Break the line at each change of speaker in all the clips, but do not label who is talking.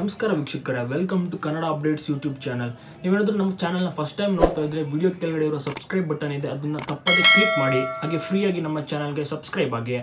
ನಮಸ್ಕಾರ ವೀಕ್ಷಕರೇ welcome to Kannada updates YouTube channel ನೀವೇನಾದ್ರೂ ನಮ್ಮ ಚಾನಲ್ನ ಫಸ್ಟ್ ಟೈಮ್ ನೋಡ್ತಾ ಇದ್ರೆ ವಿಡಿಯೋ ಕೆಳಗಡೆ ಇರೋ ಸಬ್ಸ್ಕ್ರೈಬ್ ಬಟನ್ ಇದೆ, ಅದನ್ನು ತಪ್ಪದೆ ಕ್ಲಿಕ್ ಮಾಡಿ, ಹಾಗೆ ಫ್ರೀಯಾಗಿ ನಮ್ಮ ಚಾನಲ್ಗೆ ಸಬ್ಸ್ಕ್ರೈಬ್ ಆಗಿ.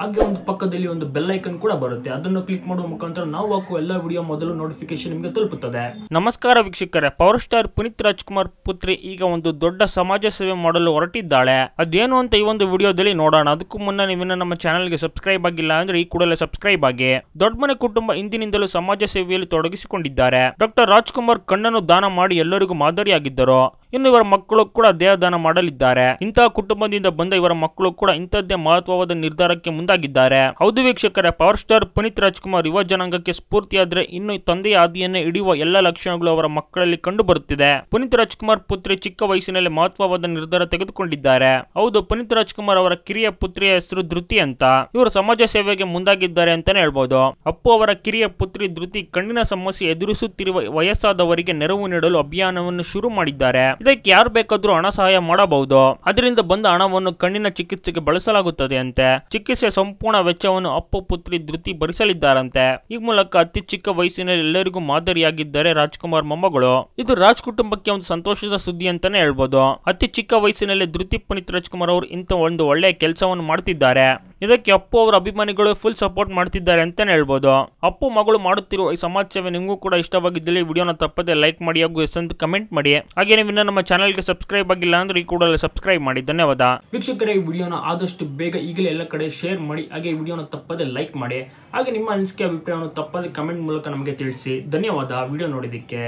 ಹಾಗೆ ಒಂದು ಪಕ್ಕದಲ್ಲಿ ಒಂದು ಬೆಲ್ ಐಕನ್ ಕೂಡ ಬರುತ್ತೆ. ಅದನ್ನು ಕ್ಲಿಕ್ ಮಾಡುವ ಮುಖಾಂತರ ನಾವು ಹಾಕುವ ಎಲ್ಲ ವಿಡಿಯೋ ಮೊದಲು ನೋಟಿಫಿಕೇಶನ್ ನಿಮಗೆ ತಲುಪುತ್ತದೆ. ನಮಸ್ಕಾರ ವೀಕ್ಷಕರೇ ಪವರ್ ಸ್ಟಾರ್ ಪುನೀತ್ ರಾಜ್ಕುಮಾರ್ ಪುತ್ರಿ ಈಗ ಒಂದು ದೊಡ್ಡ ಸಮಾಜ ಸೇವೆ ಮಾಡಲು ಹೊರಟಿದ್ದಾಳೆ. ಅದೇನು ಅಂತ ಈ ಒಂದು ವಿಡಿಯೋದಲ್ಲಿ ನೋಡೋಣ. ಅದಕ್ಕೂ ಮುನ್ನ ನೀವಿನ ನಮ್ಮ ಚಾನಲ್ಗೆ ಸಬ್ಸ್ಕ್ರೈಬ್ ಆಗಿಲ್ಲ ಅಂದ್ರೆ ಈ ಕೂಡಲೇ ಸಬ್ಸ್ಕ್ರೈಬ್ ಆಗಿ. ದೊಡ್ಡ ಮನೆ ಕುಟುಂಬ ಇಂದಿನಿಂದಲೂ ಸಮಾಜ ಸೇವೆಯಲ್ಲಿ ತೊಡಗಿಸಿಕೊಂಡಿದ್ದಾರೆ. ಡಾಕ್ಟರ್ ರಾಜ್ಕುಮಾರ್ ಕಣ್ಣನ್ನು ದಾನ ಮಾಡಿ ಎಲ್ಲರಿಗೂ ಮಾದರಿಯಾಗಿದ್ದರು. ಇನ್ನು ಇವರ ಮಕ್ಕಳು ಕೂಡ ದೇಹದಾನ ಮಾಡಲಿದ್ದಾರೆ. ಇಂತಹ ಕುಟುಂಬದಿಂದ ಬಂದ ಇವರ ಮಕ್ಕಳು ಕೂಡ ಇಂಥದ್ದೇ ಮಹತ್ವವಾದ ನಿರ್ಧಾರಕ್ಕೆ ಮುಂದಾಗಿದ್ದಾರೆ. ಹೌದು ವೀಕ್ಷಕರೇ, ಪವರ್ ಸ್ಟಾರ್ ಪುನೀತ್ ರಾಜ್ಕುಮಾರ್ ಯುವ ಜನಾಂಗಕ್ಕೆ ಸ್ಫೂರ್ತಿಯಾದ್ರೆ ಇನ್ನು ತಂದೆಯ ಹಾದಿಯನ್ನೇ ಹಿಡಿಯುವ ಎಲ್ಲ ಲಕ್ಷಣಗಳು ಅವರ ಮಕ್ಕಳಲ್ಲಿ ಕಂಡು ಬರುತ್ತಿದೆ ಪುನೀತ್ ರಾಜ್ಕುಮಾರ್ ಪುತ್ರಿ ಚಿಕ್ಕ ವಯಸ್ಸಿನಲ್ಲಿ ಮಹತ್ವವಾದ ನಿರ್ಧಾರ ತೆಗೆದುಕೊಂಡಿದ್ದಾರೆ. ಹೌದು, ಪುನೀತ್ ರಾಜ್ಕುಮಾರ್ ಅವರ ಕಿರಿಯ ಪುತ್ರಿಯ ಹೆಸರು ಧೃತಿ ಅಂತ. ಇವರು ಸಮಾಜ ಸೇವೆಗೆ ಮುಂದಾಗಿದ್ದಾರೆ ಅಂತಾನೆ ಹೇಳ್ಬೋದು. ಅಪ್ಪು ಅವರ ಕಿರಿಯ ಪುತ್ರಿ ಧೃತಿ ಕಣ್ಣಿನ ಸಮಸ್ಯೆ ಎದುರಿಸುತ್ತಿರುವ ವಯಸ್ಸಾದವರಿಗೆ ನೆರವು ನೀಡಲು ಅಭಿಯಾನವನ್ನು ಶುರು ಮಾಡಿದ್ದಾರೆ. ಇದಕ್ಕೆ ಯಾರು ಬೇಕಾದ್ರೂ ಹಣ ಸಹಾಯ ಮಾಡಬಹುದು. ಅದರಿಂದ ಬಂದ ಹಣವನ್ನು ಕಣ್ಣಿನ ಚಿಕಿತ್ಸೆಗೆ ಬಳಸಲಾಗುತ್ತದೆ ಅಂತೆ ಚಿಕಿತ್ಸೆ ಸಂಪೂರ್ಣ ವೆಚ್ಚವನ್ನು ಅಪ್ಪು ಪುತ್ರಿ ಧೃತಿ ಭರಿಸಲಿದ್ದಾರಂತೆ. ಈ ಮೂಲಕ ಅತಿ ಚಿಕ್ಕ ವಯಸ್ಸಿನಲ್ಲಿ ಎಲ್ಲರಿಗೂ ಮಾದರಿಯಾಗಿದ್ದಾರೆ ರಾಜ್ಕುಮಾರ್ ಮೊಮ್ಮಗಳು. ಇದು ರಾಜ್ ಕುಟುಂಬಕ್ಕೆ ಒಂದು ಸಂತೋಷದ ಸುದ್ದಿ ಅಂತಾನೆ ಹೇಳ್ಬೋದು. ಅತಿ ಚಿಕ್ಕ ವಯಸ್ಸಿನಲ್ಲಿ ಧೃತಿ ಪುನೀತ್ ರಾಜ್ಕುಮಾರ್ ಅವರು ಇಂಥ ಒಂದು ಒಳ್ಳೆಯ ಕೆಲಸವನ್ನು ಮಾಡ್ತಿದ್ದಾರೆ. ಇದಕ್ಕೆ ಅಪ್ಪು ಅವರ ಅಭಿಮಾನಿಗಳು ಫುಲ್ ಸಪೋರ್ಟ್ ಮಾಡ್ತಿದ್ದಾರೆ ಅಂತಾನೆ ಹೇಳ್ಬೋದು. ಅಪ್ಪು ಮಗಳು ಮಾಡುತ್ತಿರುವ ಈ ಸಮಾಜ ಸೇವೆ ನಿಮಗೂ ಕೂಡ ಇಷ್ಟವಾಗಿದ್ದಲ್ಲಿ ವಿಡಿಯೋನ ತಪ್ಪದೆ ಲೈಕ್ ಮಾಡಿ, ಹಾಗೂ ಎಸ್ ಅಂತ ಕಮೆಂಟ್ ಮಾಡಿ. ಹಾಗೆ ನೀವು ಇನ್ನೂ ನಮ್ಮ ಚಾನಲ್ಗೆ ಸಬ್ಸ್ಕ್ರೈಬ್ ಆಗಿಲ್ಲ ಅಂದ್ರೆ ಈ ಕೂಡಲೇ ಸಬ್ಸ್ಕ್ರೈಬ್ ಮಾಡಿ. ಧನ್ಯವಾದ. ವೀಕ್ಷಕರೇ, ಈ ವಿಡಿಯೋನ ಆದಷ್ಟು ಬೇಗ ಈಗಲೇ ಎಲ್ಲ ಕಡೆ ಶೇರ್ ಮಾಡಿ, ಹಾಗೆ ವಿಡಿಯೋನ ತಪ್ಪದೆ ಲೈಕ್ ಮಾಡಿ. ಹಾಗೆ ನಿಮ್ಮ ಅನಿಸಿಕೆ, ಅಭಿಪ್ರಾಯವನ್ನು ತಪ್ಪದೆ ಕಮೆಂಟ್ ಮೂಲಕ ನಮಗೆ ತಿಳಿಸಿ. ಧನ್ಯವಾದ. ವಿಡಿಯೋ ನೋಡಿದ್ದಕ್ಕೆ.